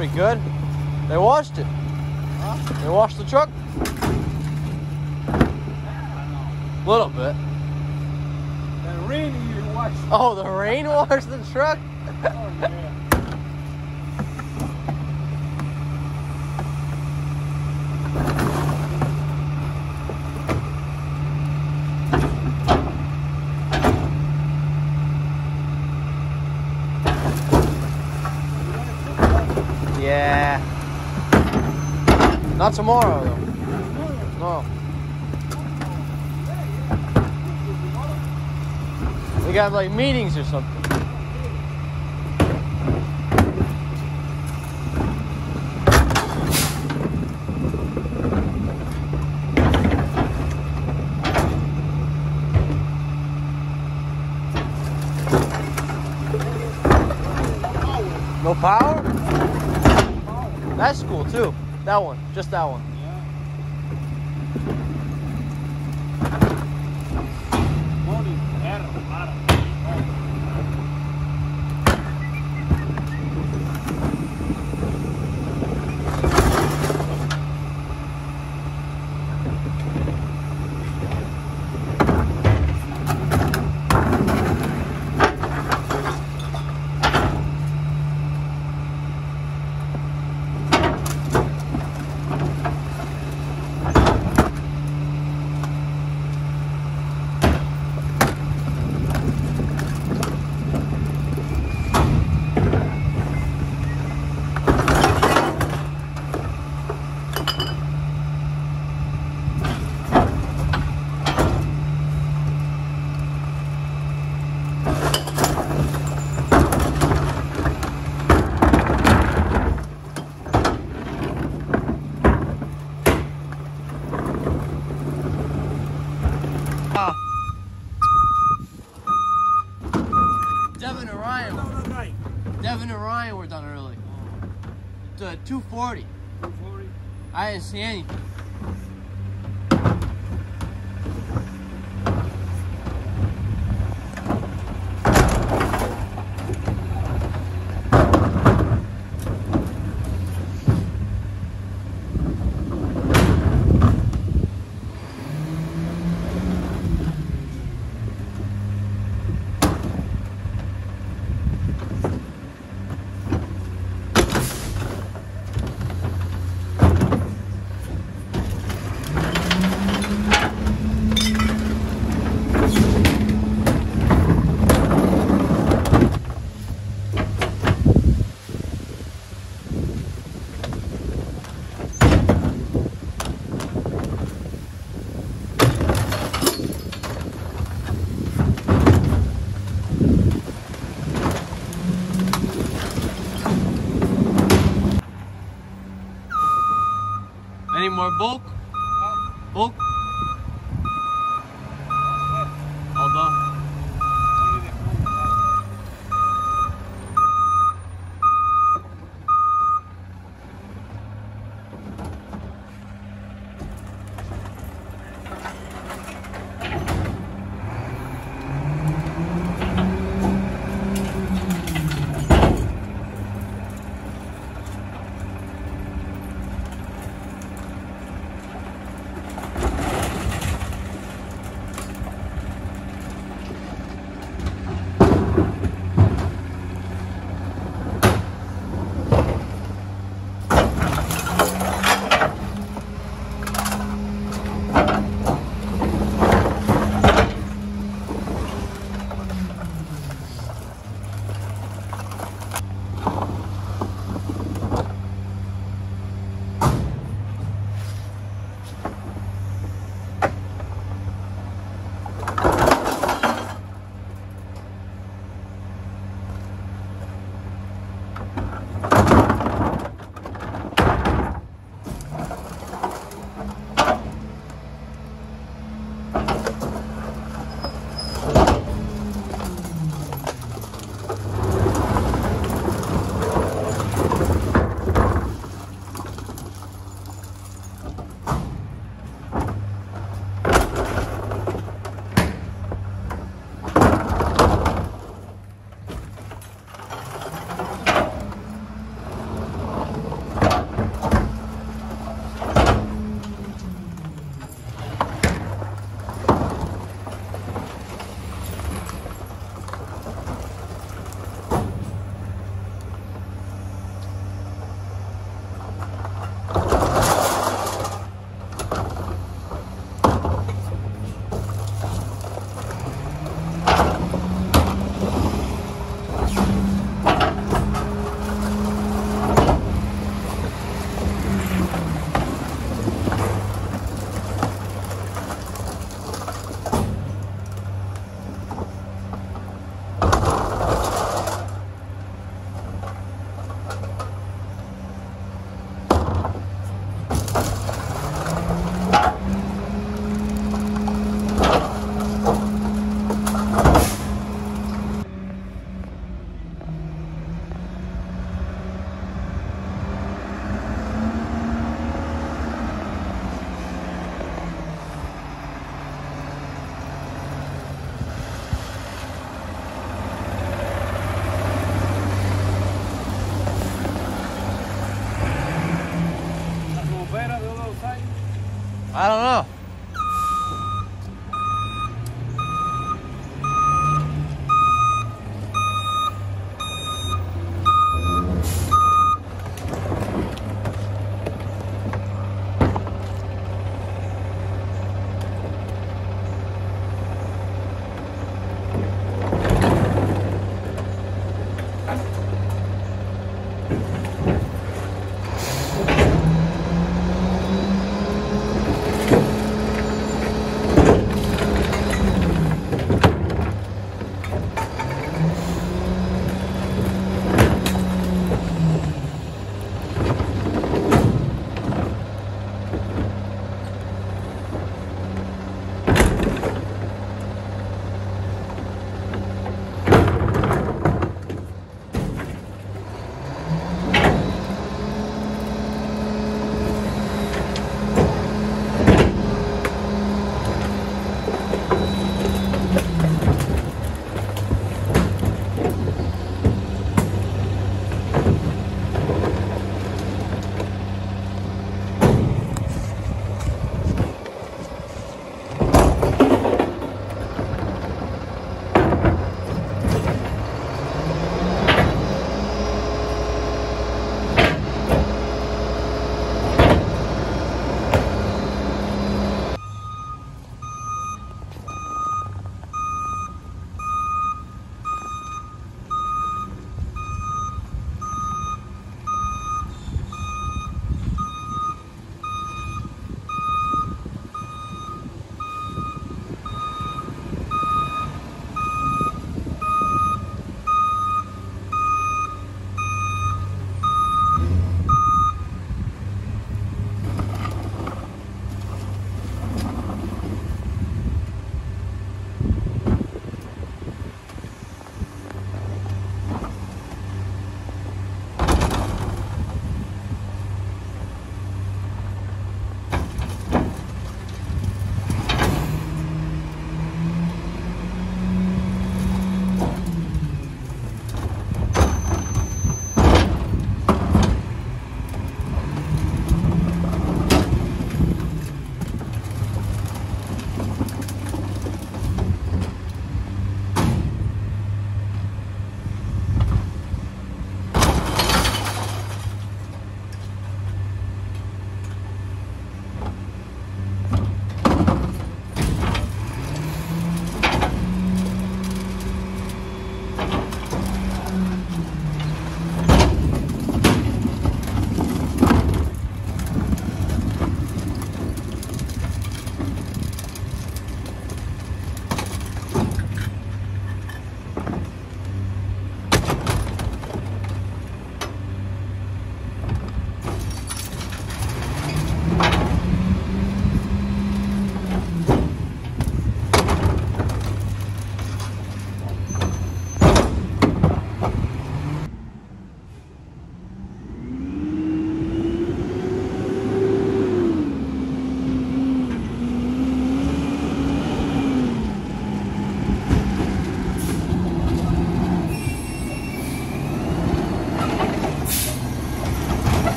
Pretty good. They washed it. Huh? They washed the truck? A little bit. The rain watch. Oh, the rain washed the truck? Oh. Yeah. Not tomorrow, though. No. We got like meetings or something. No power? That's cool too. That one, just that one. Uh, 240. 240. I didn't see anything. More bulk? Bulk?